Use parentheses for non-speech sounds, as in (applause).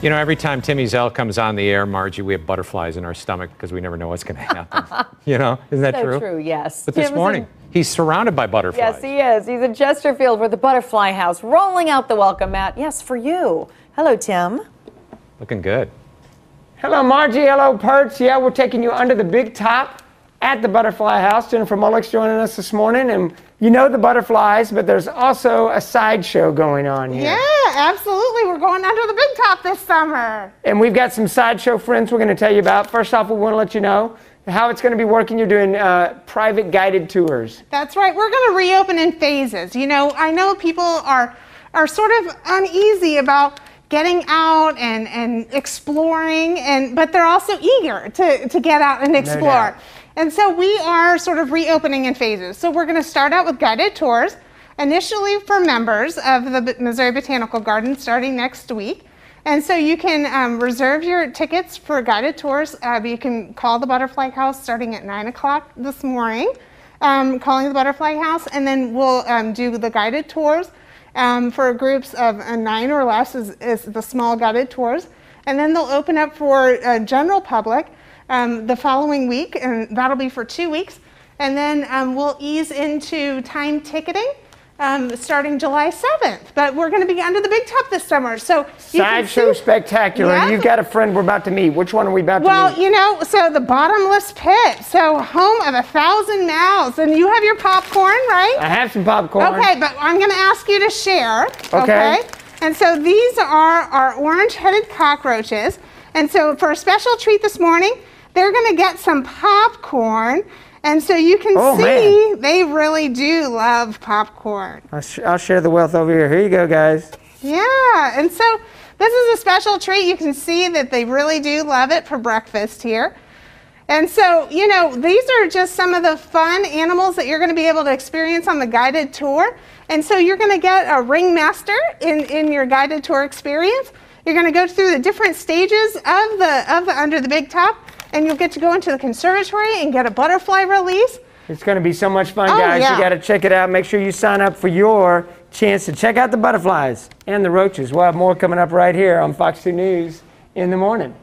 You know, every time Tim Ezell comes on the air, Margie, we have butterflies in our stomach because we never know what's going to happen. (laughs) you know, isn't that So true? true, yes. But this morning, in- he's surrounded by butterflies. Yes, he is. He's in Chesterfield with the Butterfly House, rolling out the welcome mat. Yes, for you. Hello, Tim. Looking good. Hello, Margie. Hello, Perch. Yeah, we're taking you under the big top at the Butterfly House. Jennifer Mullick's joining us this morning, and you know the butterflies, but there's also a sideshow going on here. Yeah, absolutely. We're going under the big top this summer. And we've got some sideshow friends we're going to tell you about. First off, we want to let you know how it's going to be working. You're doing uh, private guided tours. That's right. We're going to reopen in phases. You know, I know people are are sort of uneasy about getting out and, and exploring and but they're also eager to, to get out and explore. doubt. and so we are sort of reopening in phases. So we're going to start out with guided tours, initially for members of the Missouri Botanical Garden starting next week. And so you can um, reserve your tickets for guided tours. Uh, you can call the Butterfly House starting at 9 o'clock this morning, um, calling the Butterfly House, and then we'll um, do the guided tours um, for groups of uh, nine or less is, is the small guided tours. And then they'll open up for uh, general public um, the following week, and that'll be for two weeks. And then um, we'll ease into time ticketing um, starting July 7th. But we're going to be under the big top this summer. So Sideshow spectacular. Yeah. You've got a friend we're about to meet. Which one are we about to meet? Well, you know, so the bottomless pit, so home of a thousand mouths, and you have your popcorn, right? I have some popcorn. Okay, but I'm going to ask you to share. Okay. And so these are our orange-headed cockroaches. And so for a special treat this morning, they're going to get some popcorn. And so you can Oh, see they really do love popcorn. I'll, sh- I'll share the wealth over here. Here you go, guys. Yeah, and so this is a special treat. You can see that they really do love it for breakfast here. And so, you know, these are just some of the fun animals that you're going to be able to experience on the guided tour. And so you're going to get a ringmaster in, in your guided tour experience. You're going to go through the different stages of the of the under the big top, and you'll get to go into the conservatory and get a butterfly release. It's going to be so much fun, Oh, guys. yeah. You got to check it out. Make sure you sign up for your chance to check out the butterflies and the roaches. We'll have more coming up right here on Fox 2 News in the morning.